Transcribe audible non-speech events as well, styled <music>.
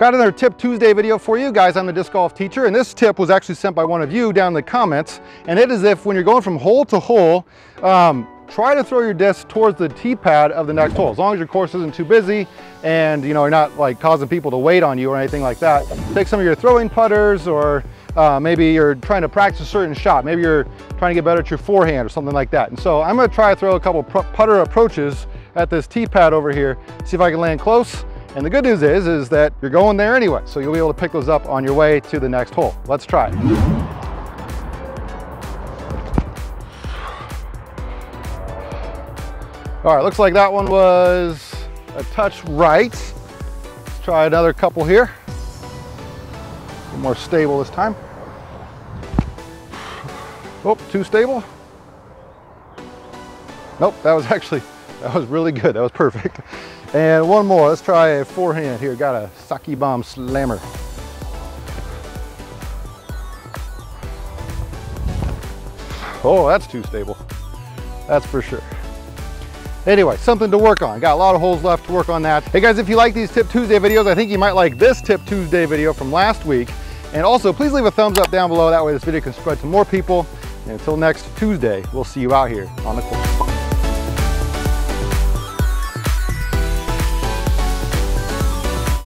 Got another Tip Tuesday video for you guys. I'm the disc golf teacher, and this tip was actually sent by one of you down in the comments. And it is if when you're going from hole to hole, um, try to throw your disc towards the tee pad of the next hole. As long as your course isn't too busy and you know you're not like causing people to wait on you or anything like that. Take some of your throwing putters or uh, maybe you're trying to practice a certain shot. Maybe you're trying to get better at your forehand or something like that. And so I'm gonna try to throw a couple putter approaches at this tee pad over here, see if I can land close and the good news is, is that you're going there anyway, so you'll be able to pick those up on your way to the next hole. Let's try. All right, looks like that one was a touch right. Let's try another couple here. more stable this time. Oh, too stable. Nope, that was <laughs> actually, <laughs> that was really good. That was perfect. And one more, let's try a forehand here. Got a Sockibomb Slammer. Oh, that's too stable. That's for sure. Anyway, something to work on. Got a lot of holes left to work on that. Hey guys, if you like these Tip Tuesday videos, I think you might like this Tip Tuesday video from last week. And also, please leave a thumbs up down below. That way this video can spread to more people. And until next Tuesday, we'll see you out here on the course.